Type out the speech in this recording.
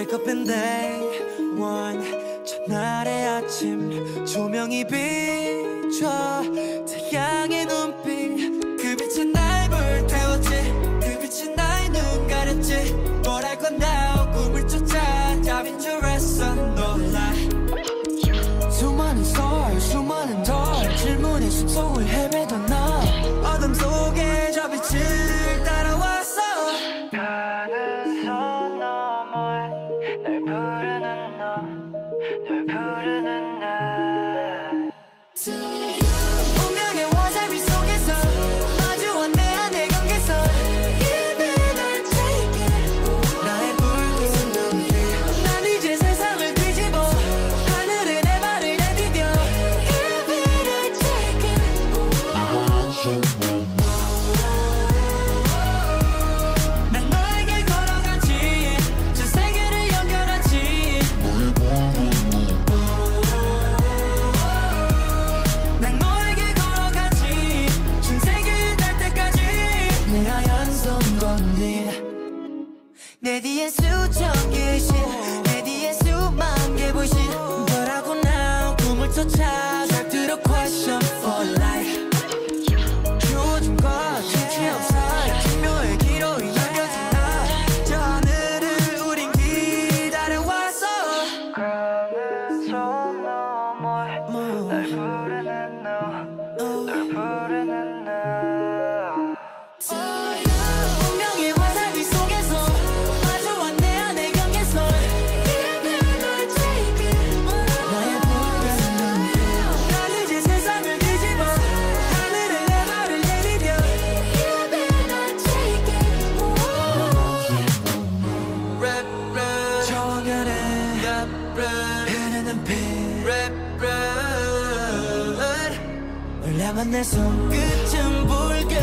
Wake up in day one 첫날의 아침 조명이 비춰 태양의 눈빛 그 빛은 날 불태웠지 그 빛은 날눈 가렸지 내 뒤엔 수천 개신 내 뒤엔 수만 개 불신 너라고 나 꿈을 쫓아. red, red 널 향한 내 손끝 좀 볼게